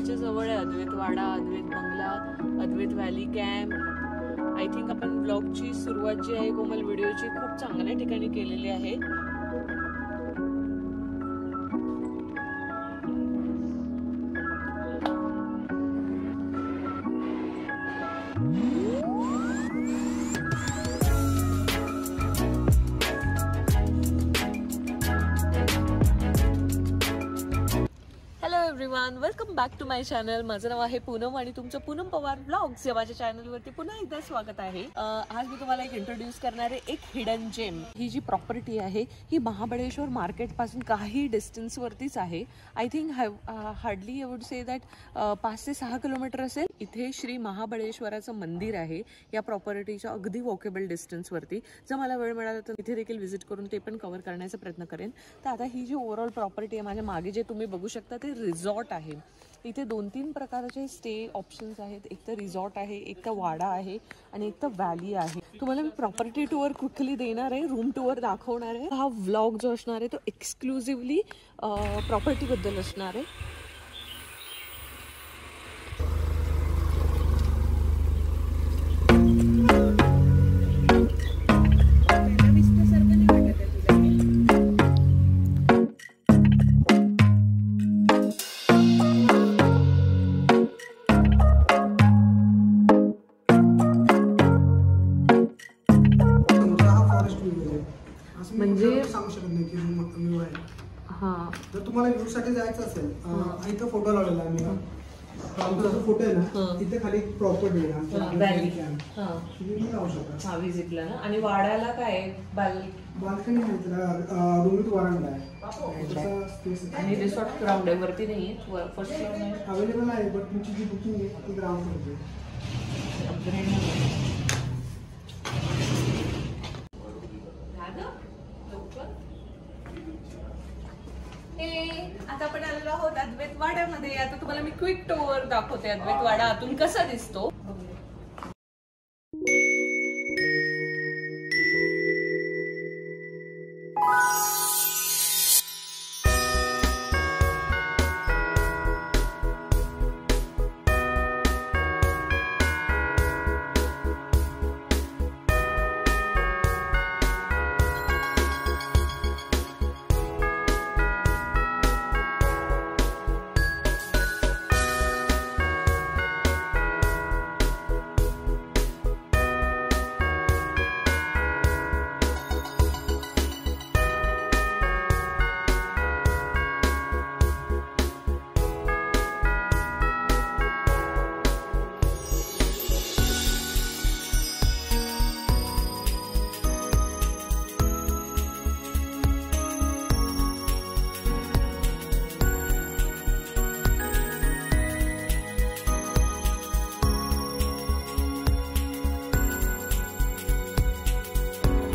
पुण्याच्या जवळ आहे अद्वैत वाडा अद्वैत बंगला Advait valley camp I think आपण ब्लॉगची सुरुवात जी आहे कोमल व्हिडिओची खूप चांगल्या ठिकाणी केलेली आहे. Everyone welcome back to my channel माझं नाव आहे पूनम आणि तुमचं पूनम पवार ब्लॉग्स या माझ्या चॅनलवरती पुन्हा एकदा स्वागत आहे. आज मी तुम्हाला एक इंट्रोड्यूस करणार आहे एक हिडन जेम ही जी प्रॉपर्टी आहे ही महाबळेश्वर मार्केटपासून काही डिस्टन्सवरतीच आहे. I think hardly I would say that पाच ते सहा किलोमीटर असेल. इथे श्री महाबळेश्वराचं मंदिर आहे या प्रॉपर्टीच्या अगदी वॉकेबल डिस्टन्सवरती जर मला वेळ मिळाला तर इथे देखील व्हिजिट करून ते पण कव्हर करण्याचा प्रयत्न करेन. तर आता ही जी ओव्हरऑल प्रॉपर्टी आहे माझ्या मागे जे तुम्ही बघू शकता ते रिझॉर्ट रिझॉर्ट आहे. इथे दोन तीन प्रकारचे स्टे ऑप्शन्स आहेत. एक तर रिसॉर्ट आहे एक तर वाडा आहे आणि एक तर व्हॅली आहे. तुम्हाला मी प्रॉपर्टी टूर कुठली देणार आहे रूम टूर दाखवणार आहे? हा व्लॉग जो असणार आहे तो एक्सक्लुझिव्हली प्रॉपर्टीबद्दल असणार आहे. म्हणजे- सांगू शकत नाही की व्ह्यू आहे. हां. जर तुम्हाला व्ह्यू साठी जायचं असेल इथं फोटो लावलेला आहे मी. फोटो आहे ना. इथे खाली प्रॉपर्टी. हां लावू शकता. हा व्हिजिटला ना? आणि वाड्याला काय? बाल बाल्कनी आहे त्याला रूमित वरांडा आहे. आणि रिसॉर्ट ग्राउंड आहे. वरती नाही फर्स्ट फ्लोअर अवेलेबल आहे बट तुमची जी बुकिंग आहे ती ग्राउंड होते आता आपण आलेलो आहोत अद्वैत वाड्यामध्ये आता तुम्हाला मी क्विक टोवर दाखवते अद्वैत वाडा आतून कसा दिसतो.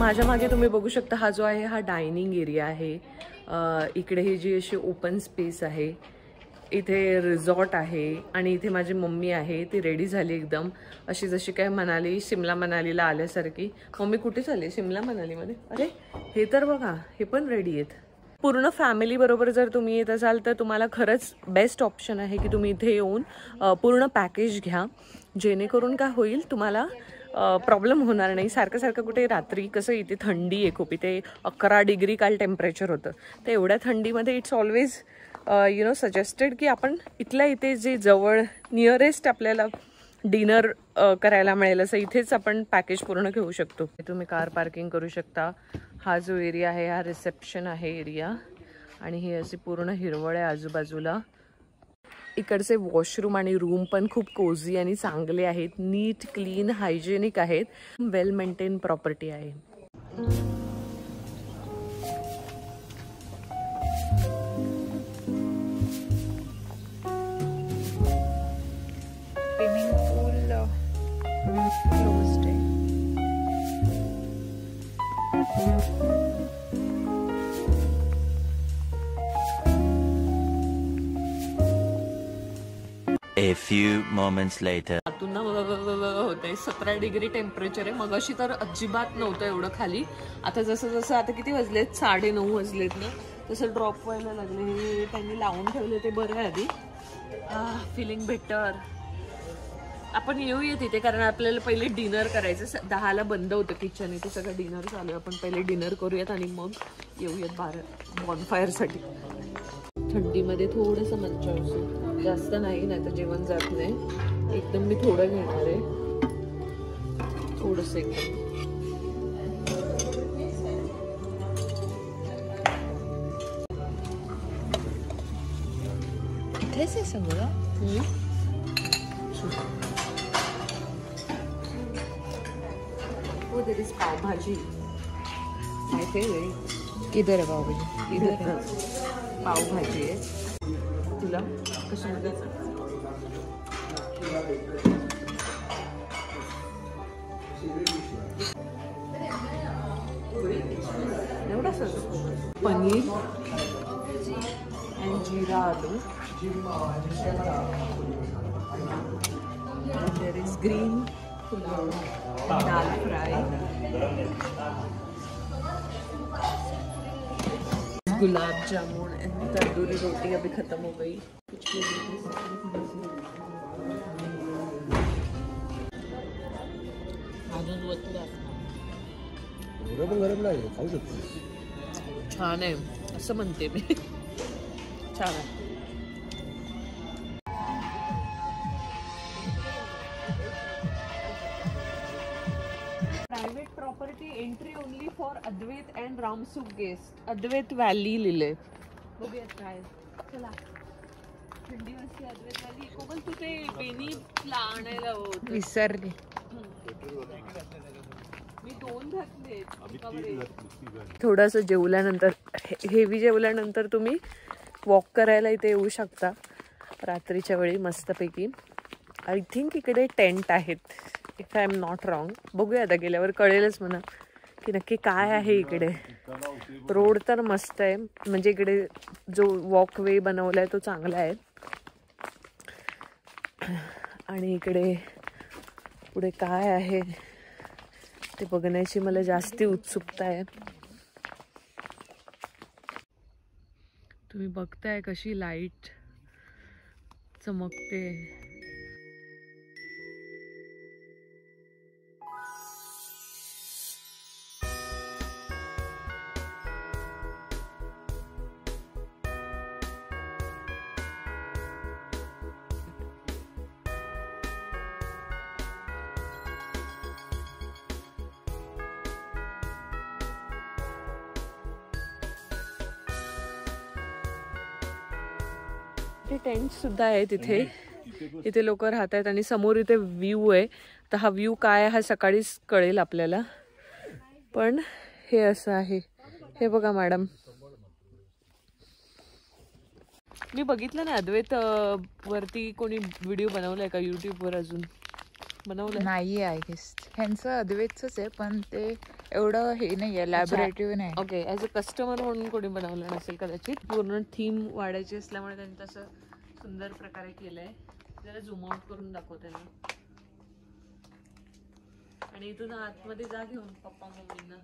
माझ्या मागे तुम्ही बघू शकता हा जो आहे हा डायनिंग एरिया आहे. इकडे ही जी अशी ओपन स्पेस आहे इथे रिझॉर्ट आहे आणि इथे माझी मम्मी आहे ती रेडी झाली एकदम. अशी जशी काय मनाली शिमला मनालीला आल्यासारखी. मम्मी कुठे चालली? शिमला मनालीमध्ये? अरे हे तर बघा हे पण रेडी आहेत. पूर्ण फॅमिली बरोबर जर तुम्ही येत असाल तर तुम्हाला खरंच बेस्ट ऑप्शन आहे की तुम्ही इथे येऊन पूर्ण पॅकेज घ्या. जेणेकरून काय होईल तुम्हाला प्रॉब्लेम होणार नाही. सारखं सारखं कुठे रात्री कसं इथे थंडी आहे खूप. इथे अकरा डिग्री काल टेम्परेचर होतं. तर एवढ्या थंडीमध्ये it's always you know suggested की आपण इथल्या इथे जे जवळ नियरेस्ट आपल्याला डिनर करायला मिळेल असं इथेच आपण पॅकेज पूर्ण घेऊ शकतो. तुम्ही कार पार्किंग करू शकता. हा जो एरिया आहे हा रिसेप्शन आहे एरिया आणि ही अशी पूर्ण हिरवळ आहे आजूबाजूला. इकडचे वॉशरूम आणि रूम पण खूप कोझी आणि चांगले आहेत. नीट क्लीन हायजेनिक आहेत. वेल मेंटेन प्रॉपर्टी आहे. स्विमिंग पूल क्लोज्ड आहे A few moments later. आतून ना होते सतरा डिग्री टेम्परेचर आहे. मग अशी तर अजिबात नव्हतं एवढं खाली. आता जसं जसं आता किती वाजलेत? साडे नऊ वाजलेत ना. तसं ड्रॉप व्हायला लागले. हे त्यांनी लावून ठेवले ते बरं आहे आधी. फिलिंग बेटर आपण येऊया तिथे कारण आपल्याला पहिले डिनर करायचं. दहाला बंद होतं किचन इथे सगळं डिनर चालू आहे आपण पहिले डिनर करूयात आणि मग येऊयात बारा बॉनफायरसाठी थंडीमध्ये थोडंसं मज्जा असू जास्त नाही नाही तर जेवण जात नाही. एकदम मी थोडं घेणार आहे. थोडंसं एकदम. इथेच आहे सगळं? there is pav bhaji. My favourite इधर आहे इधर पावभाजी आहे. तुला कशामध्ये एवढा sir paneer and jeera aloo and there is green dal fry Gulab jamun and tandoori roti अभी खत्म हो गई। कुछ खाऊ छान आहे असं म्हणते मी. छान आहे. Private property entry only for Advait and Ramsukh guest Advait valley लिहिले बघूयात काय. चला. थंडी वाजते अद्वैत व्हॅली कोमल तू ते बेनी आणायला होत विसरली. मी दोन घातले थोडंसं जेवल्यानंतर हेवी जेवल्यानंतर तुम्ही वॉक करायला इथे येऊ शकता. रात्रीच्या वेळी मस्तपैकी. आय थिंक इकडे टेंट आहेत. If I am not wrong बघूया आता गेल्यावर कळेलच म्हणा की नक्की काय आहे इकडे. रोड तर मस्त आहे. म्हणजे इकडे जो वॉकवे बनवला आहे तो चांगला आहे. आणि इकडे पुढे काय आहे ते बघण्याची मला जास्ती उत्सुकता आहे. तुम्ही बघताय कशी लाइट चमकते. ते टेंट सुद्धा आहे तिथे. इथे लोक राहत आहेत आणि समोर इथे व्ह्यू आहे. तर हा व्ह्यू काय आहे हा सकाळीच कळेल आपल्याला. पण हे असं आहे. हे बघा मॅडम मी बघितलं ना अद्वैत वरती कोणी व्हिडिओ बनवलाय का युट्यूब वर अजून? बनवलंय? नाहीये आय गेस ह्यांचं अद्वैतच आहे पण ते एवढं हे नाहीये लॅबोरेटरी नाही. ओके ॲज अ कस्टमर म्हणून कोणी बनवलं नसेल कदाचित. पूर्ण थीम वाढायची असल्यामुळे त्यांनी तसं सुंदर प्रकारे केलंय. जरा झूम आउट करून दाखवते ना आणि इथून आतमध्ये जा घेऊन पप्पा मम्मींना.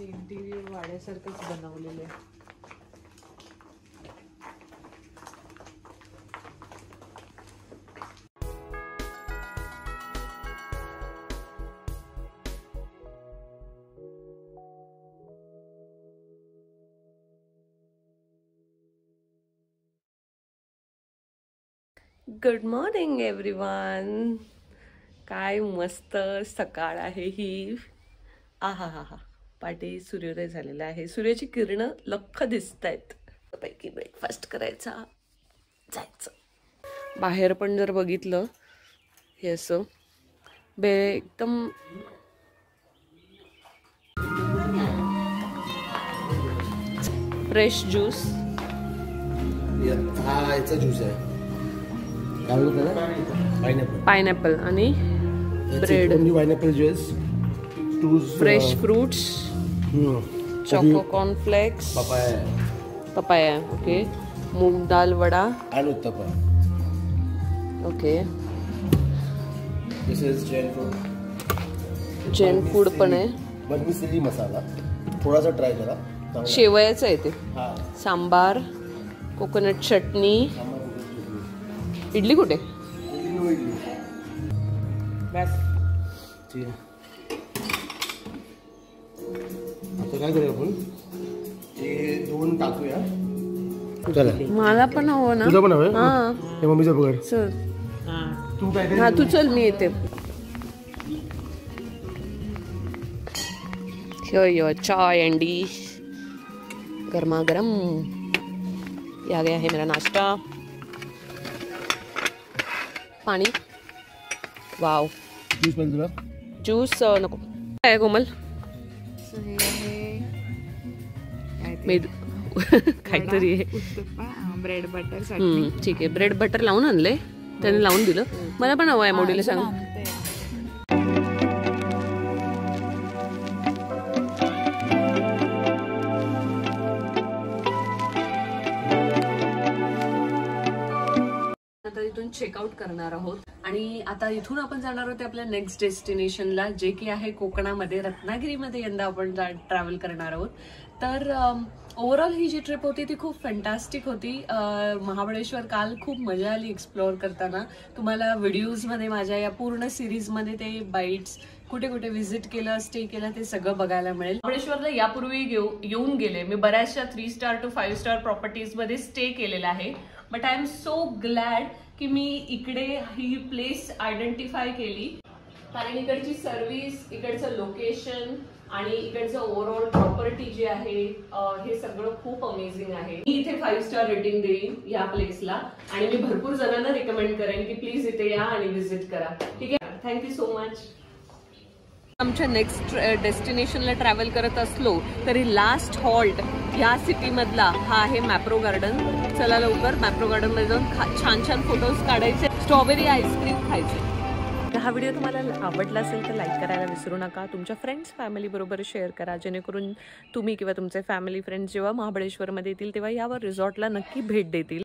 इंटिरियर वाड्यासारखंच बनवलेलं आहे. गुड मॉर्निंग एव्हरीवन काय मस्त सकाळ आहे ही. आहा हा हा पाठी सूर्योदय झालेला आहे. सूर्याची किरणं लख दिसत आहेत पैकी ब्रेकफास्ट करायचा. जायचं. बाहेर पण जर बघितलं हे असं. बे एकदम फ्रेश ज्यूस हा याचा ज्यूस आहे. पायनॅपल पायनॅपल आणि. Only pineapple juice to fresh fruits choco cornflakes papaya okay moong dal vada आणि uttapa okay this is Jain food Jain food पण आहे. मसाला थोडासा ट्राय करा. शेवयाचं आहे ते. सांबार कोकोनट चटणी. इडली कुठे इडली नो इडली. ठीक आहे आता काय करूया आपण हे दोन टाकूया चला मला पण हवं ना तुझं पण हवं हा हे मम्मीचा पगार चल तू काय हा तू चल मी येते चाय एंड डिश गरमा गरम ये आ गया है मेरा नाश्ता पाणी. वाव. ज्यूस पाहिजे तुला? ज्यूस नको. काय आहे, कोमल? मेद काहीतरी ब्रेड बटर ठीक आहे. ब्रेड बटर लावून आणले त्याने लावून दिलं. मला पण हवं आहे मोडीला सांग. चेकआउट करणार आहोत. आणि आता इथून आपण जाणार आहोत आपल्या नेक्स्ट डेस्टिनेशनला जे की आहे कोकणामध्ये रत्नागिरीमध्ये यंदा आपण ट्रॅव्हल करणार आहोत. तर ओव्हरऑल ही जी ट्रिप होती ती खूप फॅन्टॅस्टिक होती. महाबळेश्वर काल खूप मजा आली एक्सप्लोअर करताना. तुम्हाला व्हिडिओजमध्ये माझ्या या पूर्ण सिरीजमध्ये ते बाईट्स कुठे कुठे व्हिजिट केलं स्टे केलं ते सगळं बघायला मिळेल. महाबळेश्वरला यापूर्वी येऊन गेले. मी बऱ्याचशा three star to five star प्रॉपर्टीजमध्ये stay केलेला आहे. But I am so glad की मी इकडे ही प्लेस आयडेंटिफाय केली. कारण इकडची सर्व्हिस इकडचं लोकेशन आणि इकडचं ओव्हरऑल प्रॉपर्टी जी आहे हे सगळं खूप अमेझिंग आहे. मी इथे फाईव्ह स्टार रेटिंग देईन या प्लेसला आणि मी भरपूर जणांना रिकमेंड करेन की प्लीज इथे या आणि व्हिजिट करा. ठीक आहे? थँक्यू सो मच आमच्या नेक्स्ट डेस्टिनेशनला ट्रॅव्हल करत असलो तरी लास्ट हॉल्ट ह्या सिटीमधला हा आहे मॅप्रो गार्डन चला लवकर मॅप्रो गार्डनमध्ये जाऊन छान छान फोटोज काढायचे स्ट्रॉबेरी आईस्क्रीम खायचे. हा व्हिडिओ तुम्हाला आवडला असेल तर लाईक करायला विसरू नका. तुमच्या फ्रेंड्स फॅमिली बरोबर शेअर करा. जेणेकरून तुम्ही किंवा तुमचे फॅमिली फ्रेंड्स जेव्हा महाबळेश्वरमध्ये येतील तेव्हा यावर रिसॉर्टला नक्की भेट देतील.